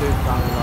Thank probably.